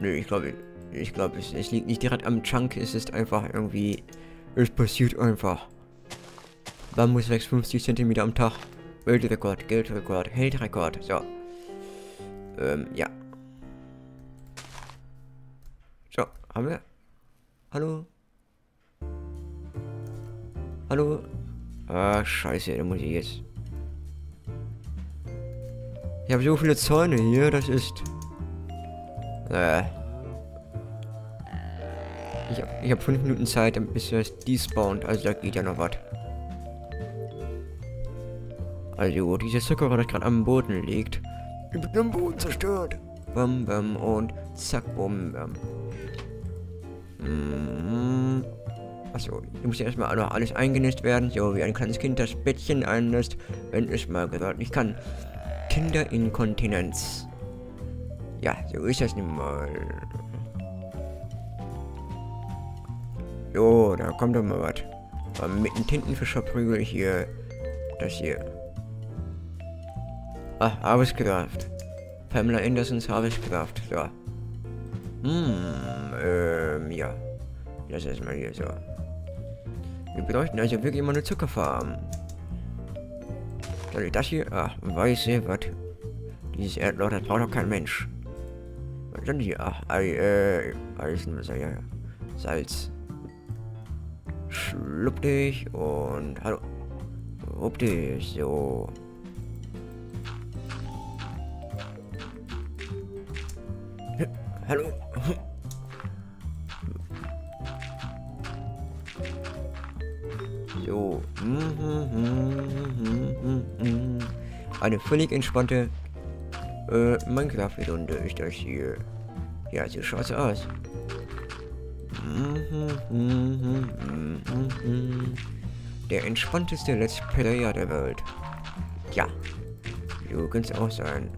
Nö, ich glaube, ich glaube, es, es liegt nicht direkt am Chunk, es ist einfach irgendwie, es passiert einfach. Bambus wächst 50 cm am Tag. Weltrekord, Geldrekord, Heldrekord, so. Ähm, ja. So, haben wir? Hallo? Hallo? Ah, scheiße, da muss ich jetzt. Ich habe so viele Zäune hier, das ist... Äh. Ich habe ich hab fünf Minuten Zeit, bis es despawnt, also da geht ja noch was. Also, dieser Zuckerrohr, das gerade am Boden liegt. Ich bin am Boden zerstört. Bam, bam und zack, bum, bam. Mm. Achso, hier muss ja erstmal noch alles eingenässt werden, so wie ein kleines Kind das Bettchen einnässt, wenn es mal gesagt nicht kann. Kinderinkontinenz. Ja, so ist das nun mal. Jo, da kommt doch mal was. Mit dem Tintenfischerprügel hier. Das hier. Ah, Harvestcraft. Pamela Andersons Harvestcraft. So. Hm, ähm, ja. Das erstmal hier so. Wir bräuchten also wirklich mal eine Zuckerfarm. Soll ich das hier? Ach, weiße, was? Dieses Erdloch, das braucht doch kein Mensch. Denn hier? Ei, äh, Eisen, was ja, ja. Salz. Schlupp dich und hallo. Schlupp dich, so. Hallo. So. Eine völlig entspannte äh, Minecraft-Runde ist das hier. Ja, so schaut's aus. Der entspannteste Let's Player der Welt. Ja. Könnte es auch sein.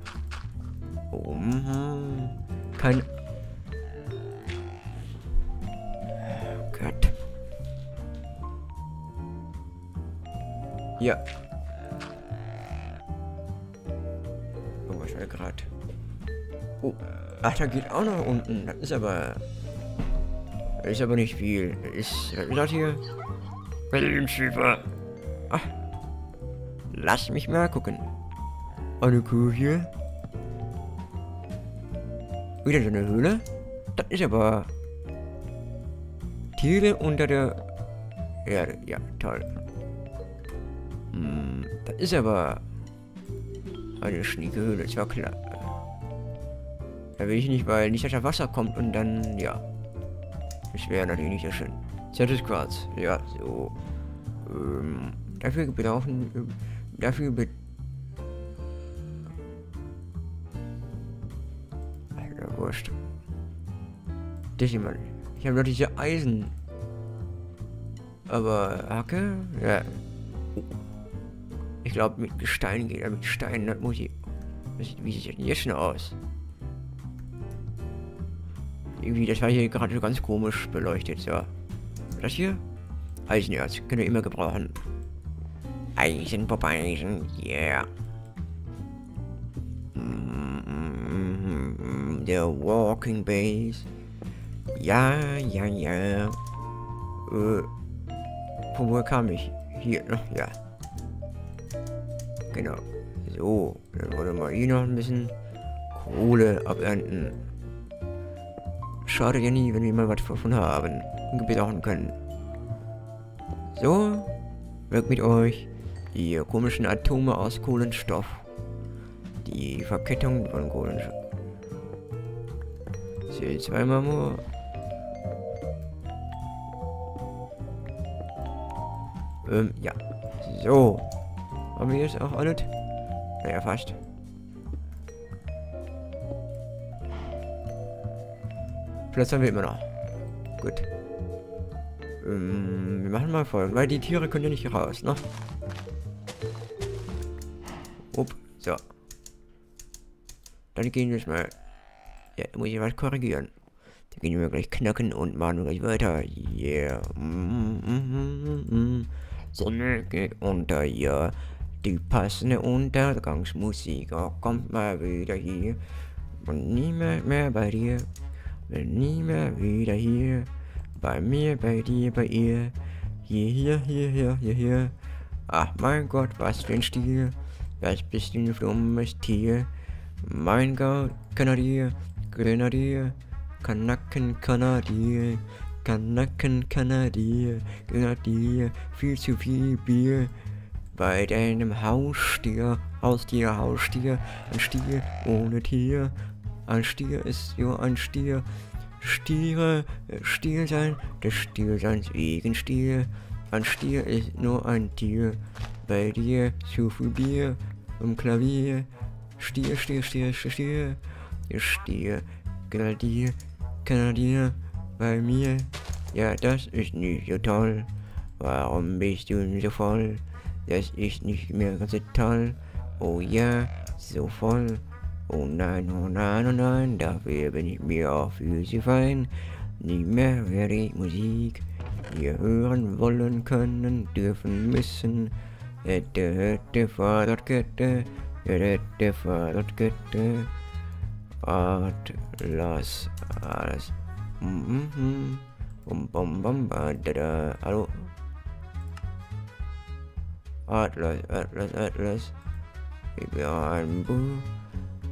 Oh, kein Gott. Ja. Was war gerade? Oh, ach, da geht auch noch unten. Das ist aber... Das ist aber nicht viel. Das ist... Was ist das hier? Wellenschiefer. Ach. Lass mich mal gucken. Eine Kuh hier. Wieder so eine Höhle. Das ist aber... Tiere unter der Erde. Ja, toll. Hm, das ist aber eine schnieke Höhle, ist ja klar. Da will ich nicht, weil nicht, dass da Wasser kommt und dann, ja. Das wäre natürlich nicht so schön. Zartes Quarz, ja, so. Ähm, dafür brauchen, dafür be Alter, wurscht. Das immer. Ich habe noch diese Eisen. Aber Hacke? Ja. Ich glaube, mit Gestein geht er. Mit Stein, das muss ich. Wie sieht denn jetzt schon aus? Irgendwie, das war hier gerade so ganz komisch beleuchtet, ja. Das hier? Eisenerz, können wir immer gebrauchen. Eisen, Pop Eisen, yeah. Mm, the Walking Base. Ja, ja, ja. Äh, woher kam ich? Hier? Ja. Genau. So, dann wollen wir hier noch ein bisschen Kohle abernten. Schade ja nie, wenn wir mal was davon haben und gebrauchen können. So, weg mit euch. Die komischen Atome aus Kohlenstoff. Die Verkettung von Kohlenstoff. CO2 Marmor. Ähm, ja. So. Haben wir jetzt auch alles? Naja, fast. Platz haben wir immer noch. Gut. Ähm, wir machen mal folgendes, weil die Tiere können ja nicht raus, ne? Upp, so. Dann gehen wir mal. Ja, muss ich was korrigieren. Dann gehen wir gleich knacken und machen gleich weiter. Yeah. Mm, mm, mm, Sonne geht unter, ja. Die passende Untergangsmusik oh, kommt mal wieder hier. Und niemand mehr bei dir. bin nie mehr wieder hier. Bei mir, bei dir, bei ihr. Hier, hier, hier, hier, hier, hier. Ach mein Gott, was für ein Stil. Das bist du ein dummes Tier. Mein Gott, Kanadier, Grenadier, Kanaken, Kanadier, Kanaken, Kanadier, Grenadier, viel zu viel Bier. Bei deinem Haustier, Haustier, Haustier, ein Stier ohne Tier. Ein Stier ist nur ein Stier. Stiere, Stier sein, des Stierseins wegen Stier. Ein Stier ist nur ein Tier. Bei dir zu viel Bier im Klavier. Stier, Stier, Stier, Stier, Stier. Stier, Grenadier, Kanadier. Bei mir, ja, das ist nicht so toll. Warum bist du so voll? Das ist nicht mehr so toll. Oh ja, so voll. Oh nein, oh nein, oh nein, dafür bin ich mir auch viel zu fein. Nie mehr werde ich Musik hier hören wollen, können, dürfen, müssen. Hätte, hätte, Fahrradkette, hätte, Fahrradkette. Atlas, alles. Mhm, bum, bum, bum, ba, da, da, hallo. Atlas, Atlas, Atlas. Ich bin ein Buch.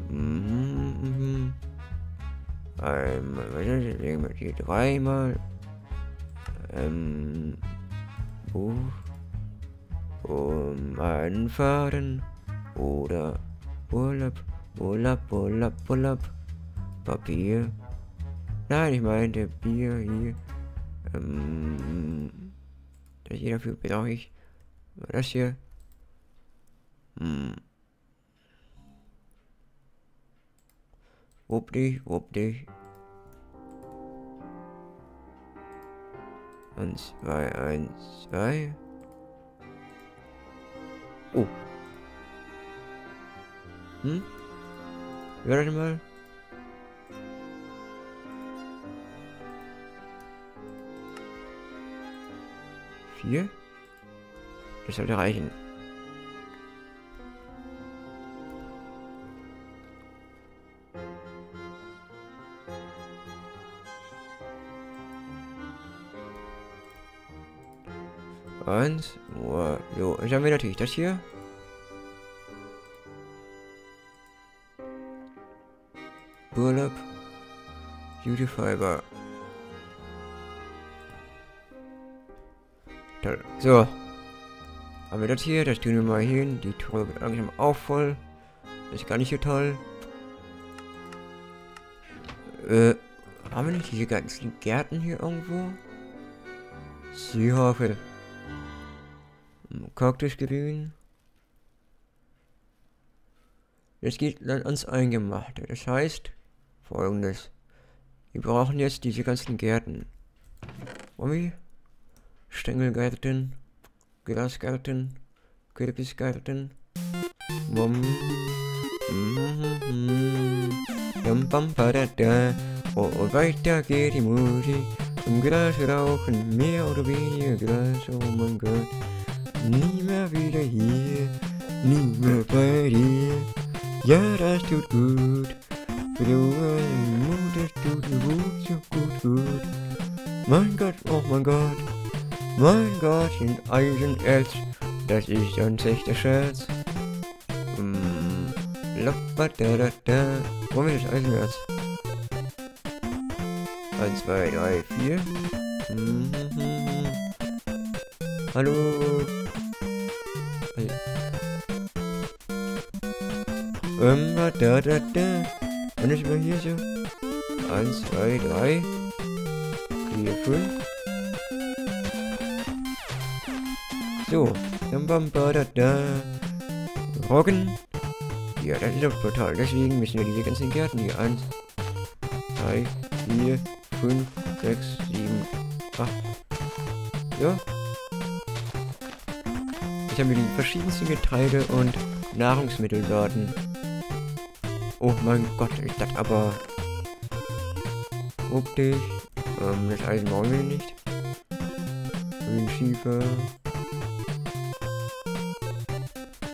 Mhm. Einmal, was ist das? Hier dreimal. Ähm. Buch. Um einen Faden. Oder Urlaub, Urlaub, Urlaub, Urlaub. Papier. Nein, ich meinte Bier hier. Ähm. Das hier dafür brauche ich. Das hier. Hm. Wupp dich, wupp dich. Eins, zwei, eins, zwei. Oh. Hm? Warte mal. Vier? Das sollte reichen. Eins. Oh, so, dann haben wir natürlich das hier. Burlap. Beauty Fiber. Toll. So. Haben wir das hier, das tun wir mal hin. Die Truhe wird langsam auch voll. Das ist gar nicht so toll. Äh, haben wir nicht diese ganzen Gärten hier irgendwo? Seehafe. Kaktusgrün. Es geht dann ans Eingemachte. Das heißt folgendes. Wir brauchen jetzt diese ganzen Gärten. Omi? Stängelgärten, Grasgarten, Kürbisgarten. Bum. Mhm. Dum da. Oh, und weiter geht die Musik. Im Gras rauchen mehr oder weniger Gras. Oh mein Gott. Nie mehr wieder hier, nie mehr bei dir. Ja, das tut gut. Du Mut, das tut gut, so gut, gut. Mein Gott, oh mein Gott. Mein Gott, in Eisenerz, das ist ein echter Scherz. Mm, da. Wo ist das Eisenerz? 1, 2, 3, 4. Mm -hmm. Hallo. Ähm, da, da, da. Und ich mal hier so. 1, 2, 3, 4, 5. So. Roggen. Ja, das ist doch total. Deswegen müssen wir diese ganzen Gärten hier. 1, 3, 4, 5, 6, 7, 8. Ja. Jetzt haben wir die verschiedensten Getreide und Nahrungsmittelsorten. Oh mein Gott, ist das aber... Optisch. Ähm, das Eisen brauchen wir nicht. Schiefer.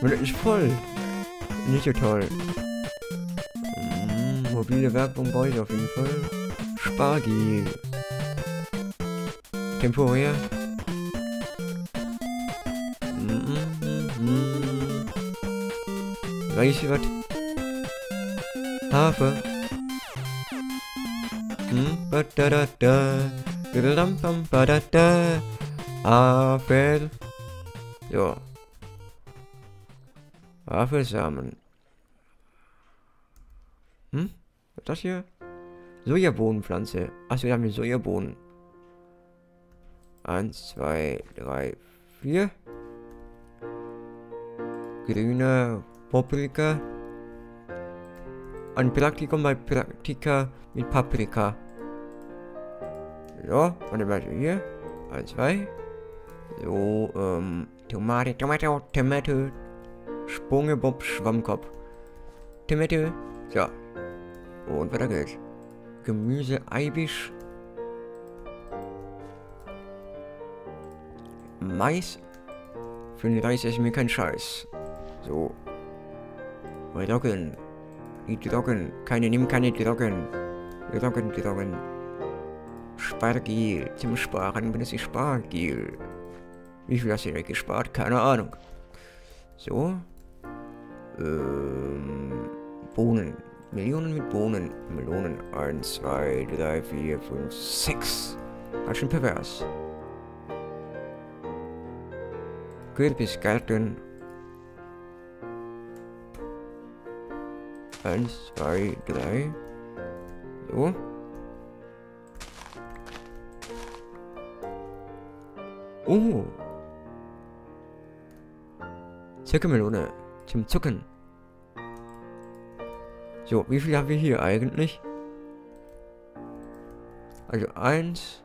Das ist voll. Nicht so toll. Mm, mobile Werbung brauche ich auf jeden Fall. Spargel. Tempoär. Weißt du was? Hafer. Hm, ba da da da. Diddledam bam ba da da. Hafer. Ja. Hafersamen. Hm? Was ist das hier? Sojabohnenpflanze. Achso, wir haben hier Sojabohnen. Eins, zwei, drei, vier. Grüne Paprika. Ein Praktikum bei Praktika mit Paprika. So, warte mal, hier. Eins, zwei. So, ähm, Tomate, Tomato, Tomate. Sprunge, Bob, Schwammkopf. Tomate. So. Und weiter geht's. Gemüse, Eibisch. Mais. Für den Reis ist mir kein Scheiß. So. Drogen. Die Drogen. Keine, nimm keine Drogen. Drogen, Drogen. Spargel. Zum Sparen benutze ich Spargel. Wie viel hast du denn gespart? Keine Ahnung. So. Ähm, Bohnen. Millionen mit Bohnen. Melonen. 1, 2, 3, 4, 5, 6. Ganz schön pervers. Kürbisgarten. 1, 2, 3. So. Oh. Zuckermelone. Zum Zucken. So, wie viel haben wir hier eigentlich? Also 1,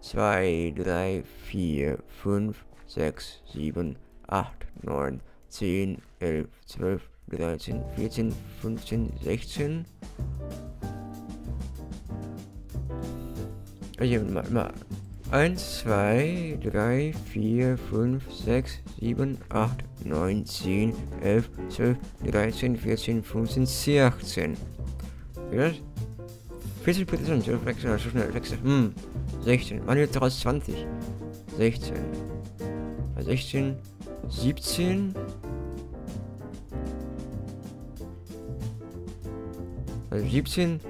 2, 3, 4, 5, 6, 7, 8, 9, 10, 11, 12, 13, 14, 15, 16. Also mal, mal. 1, 2, 3, 4, 5, 6, 7, 8, 9, 10, 11, 12, 13, 14, 15, 16. Wie das? 14 Prozent, so wechseln, so schnell wechseln. Hm, 16. Wann wird daraus 20? 16. 16, 17. Also 17,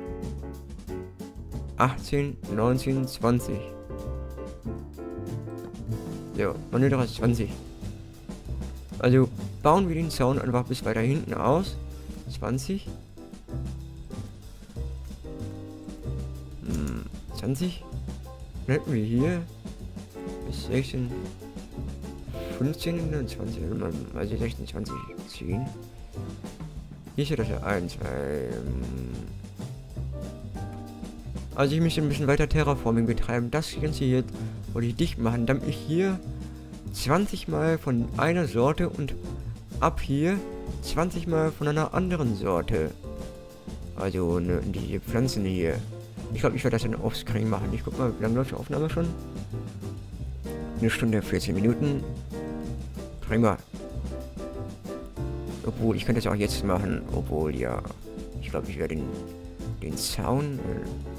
18, 19, 20. Ja, man wird daraus 20. Also bauen wir den Zaun einfach bis weiter hinten aus. 20. Hm, 20. Dann hätten wir hier bis 16, 15, 20, also 16, 20, 10. Hier steht das ja 1, weil... Also ich möchte ein bisschen weiter Terraforming betreiben. Das Ganze hier wollte ich dicht machen, damit ich hier 20 Mal von einer Sorte und ab hier 20 Mal von einer anderen Sorte. Also ne, die Pflanzen hier. Ich glaube, ich werde das dann offscreen machen. Ich guck mal, wie lange läuft die Aufnahme schon? Eine Stunde, 14 Minuten. Prima. Obwohl, ich könnte das auch jetzt machen. Obwohl, ja. Ich glaube, ich werde den, den Zaun... Äh,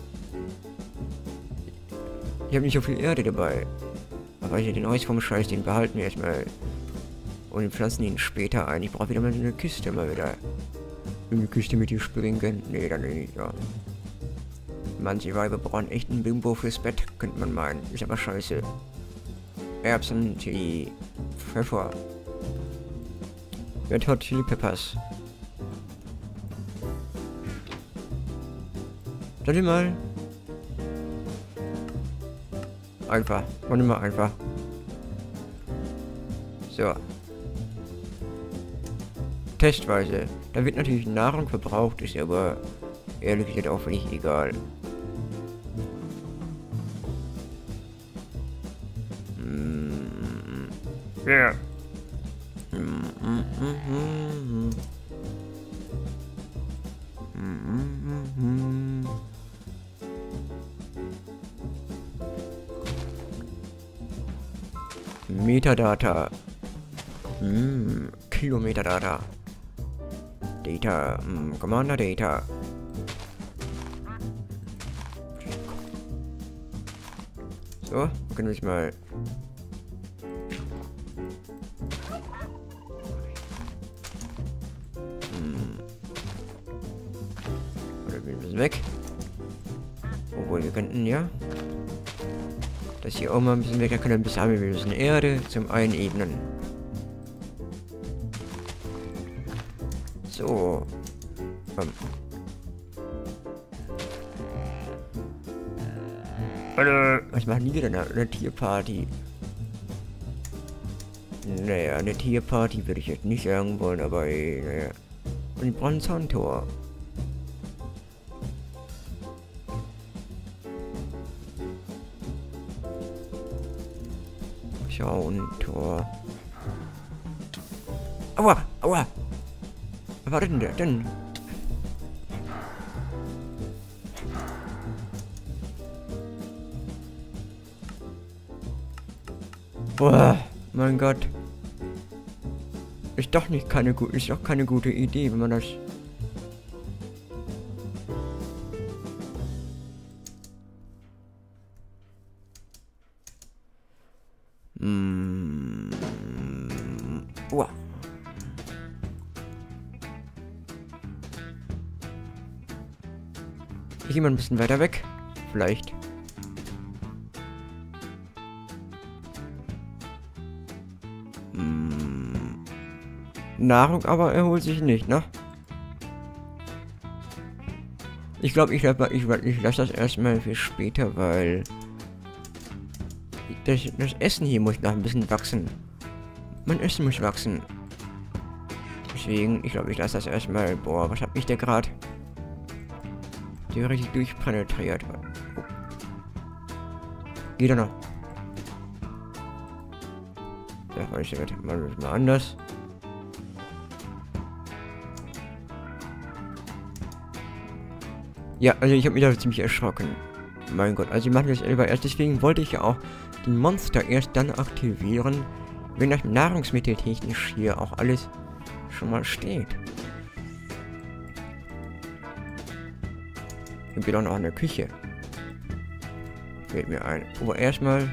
ich habe nicht so viel Erde dabei. Aber hier den Eis vom Scheiß, den behalten wir erstmal. Und den pflanzen ihn später ein. Ich brauche wieder mal eine Kiste mal wieder. Eine Kiste mit dir springen. Nee, dann nicht, ja. Manche Weiber brauchen echt ein Bimbo fürs Bett, könnte man meinen. Ist aber scheiße. Erbsen, Chili, Pfeffer. Red Hot Chili Peppers. Dann mal. Einfach. Und immer einfach. So. Testweise. Da wird natürlich Nahrung verbraucht, ist aber ehrlich gesagt auch völlig egal. Ja. Metadata. Hm, Kilometerdata. Data, hm, Commander Data. So, können wir mal... Hm. Oder wir müssen weg. Obwohl, wir könnten, ja. Das hier auch mal ein bisschen weg. Können wir ein bisschen haben. Wir müssen Erde zum Einebnen. So. Ähm. Hallo. Was machen die wieder? Eine, eine Tierparty. Naja, eine Tierparty würde ich jetzt nicht sagen wollen, aber ey, naja. Und ich ein Zahntor. Zauntor. Aua, aua. Was war denn der denn? Boah, mein Gott. Ist doch nicht keine gute, ist doch keine gute Idee, wenn man das. Mm. Uah. Gehe mal ein bisschen weiter weg. Vielleicht. Nahrung aber erholt sich nicht, ne? Ich glaube, ich, ich, ich lasse das erstmal für später, weil das, das, Essen hier muss noch ein bisschen wachsen. Mein Essen muss wachsen. Deswegen, ich glaube, ich lasse das erstmal. Boah, was hab ich da gerade? Der richtig durchpenetriert. Oh. Geht er noch? Ja, weiß ich mal, mal anders. Ja, also ich habe mich da ziemlich erschrocken. Mein Gott, also ich mache das selber erst. Deswegen wollte ich ja auch die Monster erst dann aktivieren, wenn das Nahrungsmitteltechnisch hier auch alles schon mal steht. Wird auch noch eine Küche. Fällt mir ein. Aber erstmal...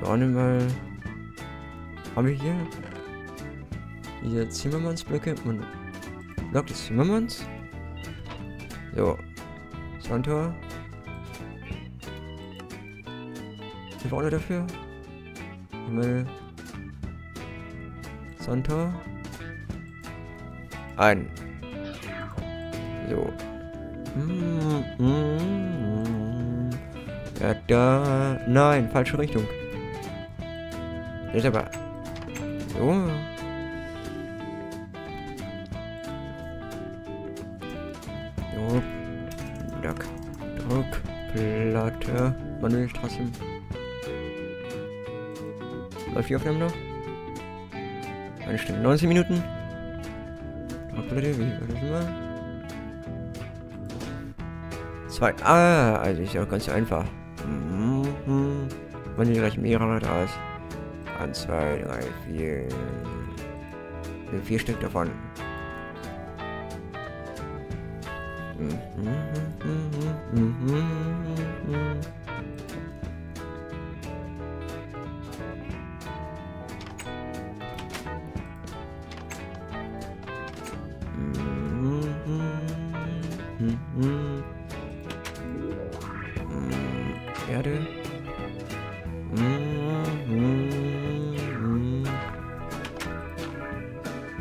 Warte mal... Haben wir hier... Diese Zimmermannsblöcke und... Block des Zimmermanns? So. Santor. Wie war dafür? Himmel. Santor. Ein. So. Mm, mm, ja, da. Nein, falsche Richtung. Ist aber. So. Druck. Druckplatte. Manuel trotzdem. Läuft die Aufnahme noch? Eine Stunde 19 Minuten. Wie war das immer? Zwei. Ah, also ist ja ganz einfach. Mhm. Man gleich mehrere draus. Eins, zwei, drei, vier. Vier Stück davon. Erde.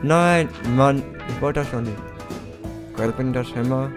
Nein, Mann, ich wollte das schon nicht. Grabbing das Hammer.